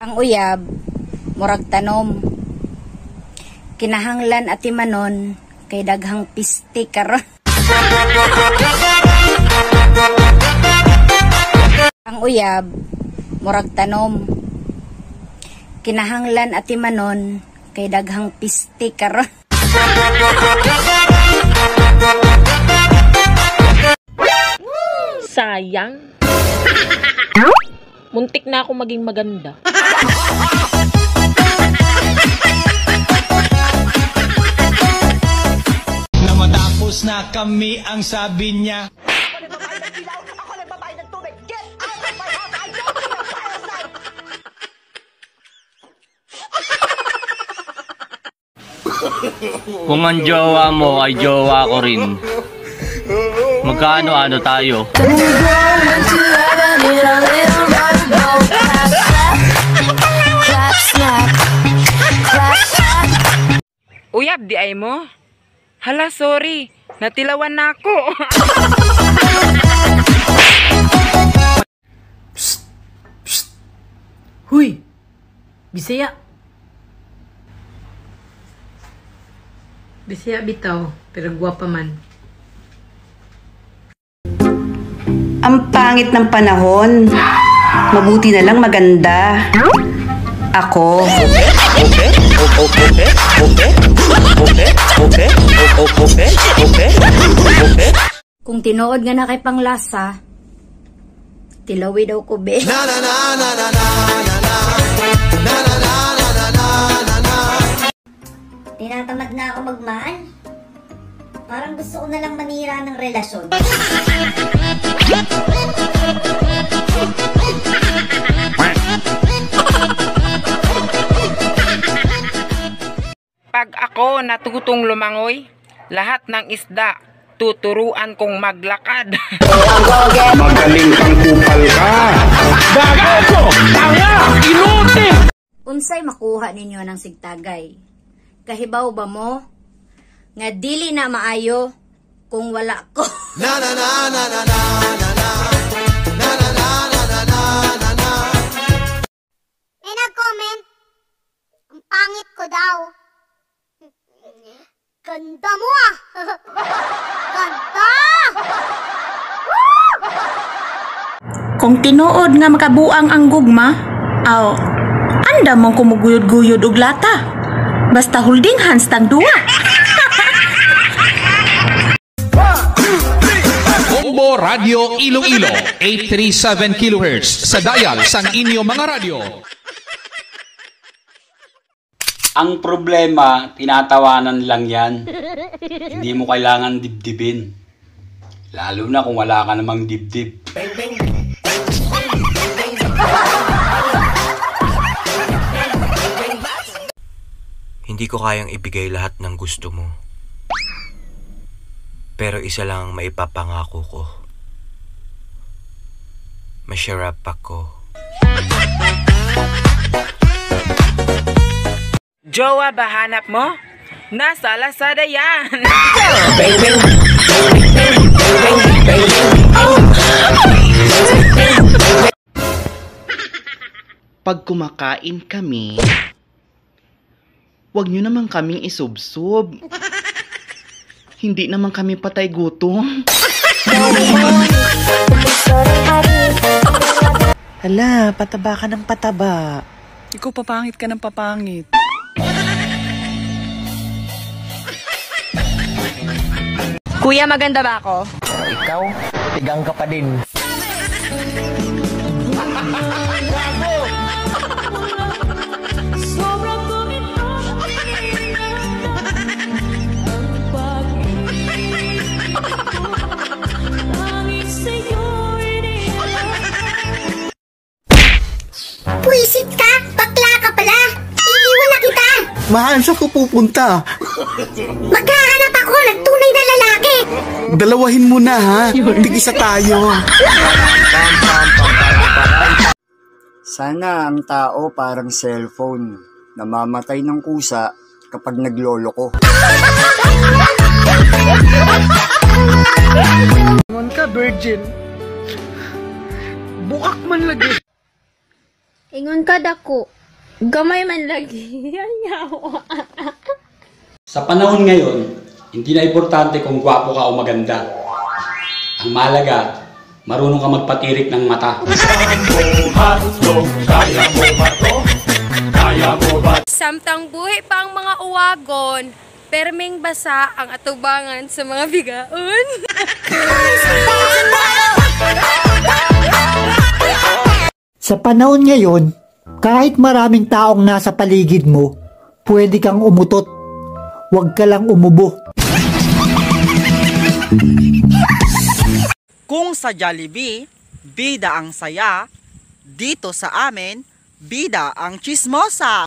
Ang uyab, murag tanom. Kinahanglan at imanon, kay daghang piste karon. Ang uyab, murag tanom. Kinahanglan at imanon, kay daghang piste karon. Sayang. Muntik na ako maging maganda. Na matapos na kami ang sabi niya Kung ang jowa mo ay jowa ko rin. Magkano-ano tayo? Di ay mo? Hala, sorry. Natilawan na ako. Huy! Bisaya! Bisaya bitaw, pero gwapa man. Ang pangit ng panahon. Mabuti na lang maganda. Ako. Kung tinuod nga na kay panglasa, tilawi daw ko be. Tinatamad na ako magmahal. Parang gusto ko na lang manira ng relasyon. Ako natutong lumangoy, lahat ng isda, tuturuan kong maglakad. Magaling kang kupal ka. Unsay makuha ninyo ng sigtagay? Kahibaw ba mo? Nga dili na maayo kung wala ko. May Ganda mo ah! Ganda! Kung tinuod nga makabuang ang gugma, aw, anda mong kumuguyod-guyod og lata. Basta holding hands tang duwa. Combo Radio Iloilo 837 kHz sa dial sang inyo mga radyo. Ang problema, tinatawanan lang yan. Hindi mo kailangan dibdibin. Lalo na kung wala ka namang dibdib. Hindi ko kayang ibigay lahat ng gusto mo. Pero isa lang ang maipapangako ko. Masyarap ako. Jowa ba hanap mo? Nasa Lazada yan. Pag kumakain kami, wag nyo naman kaming isubsob. Hindi naman kami patay gutom. Hala, pataba ka ng pataba. Ikaw papangit ka ng papangit. Kuya, maganda ba ako? Ikaw, tigang ka pa din. Puisit ka? Bakla ka pala? Iiwan na kita! Mahal, saan ko pupunta? Maghahanap ako ng tunay na lalaki! Dalawahin mo na ha. Tig-isa tayo. Sana ang tao parang cellphone, namamatay ng kusa kapag naglolo ko. Naman ka, virgin. Bukak man lagi. Ingon ka dako. Gamay man lagi. Sa panahon ngayon, hindi na importante kung gwapo ka o maganda. Ang mahalaga, marunong ka magpatirik ng mata. Samtang buhay pa ang mga uwagon, perming basa ang atubangan sa mga bigaon. Sa panahon ngayon, kahit maraming taong nasa paligid mo, pwede kang umutot. Huwag ka lang umubo. Sa Jollibee, bida ang saya, dito sa amin, bida ang chismosa.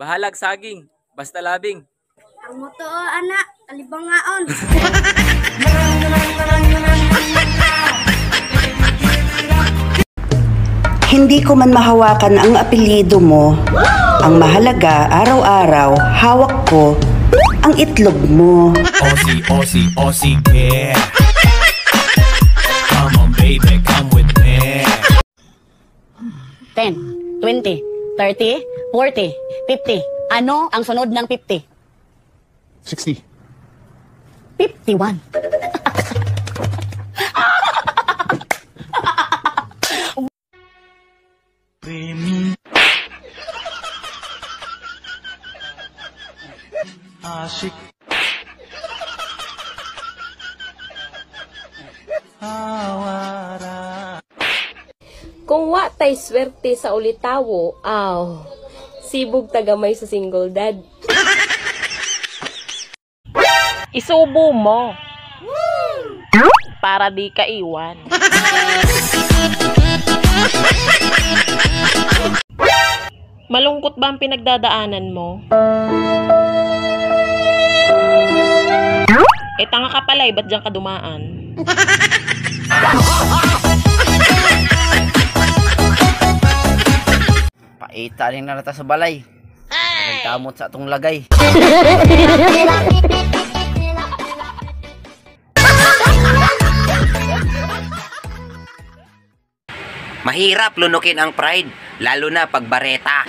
Bahalag saging, basta labing. ang moto anak, alibangaon. Hindi ko man mahawakan ang apelyido mo. Ang mahalaga, araw-araw, hawak ko ang itlog mo. Aussie, Aussie, Aussie, yeah. Come on, baby, come with me. 10, 20, 30, 40, 50. Ano ang sunod ng 50? 60. 51. Ashik. Kung wa tay swerte sa ulitawo, aw, sibog tagamay sa single dad. Isubo mo. Para di ka iwan. Malungkot ba ang pinagdadaanan mo? Eh, tanga ka pala eh, ba't diyan ka dumaan? Paita rin na nata sa balay. Ang kamot sa atong lagay. Mahirap lunukin ang pride, lalo na pag bareta.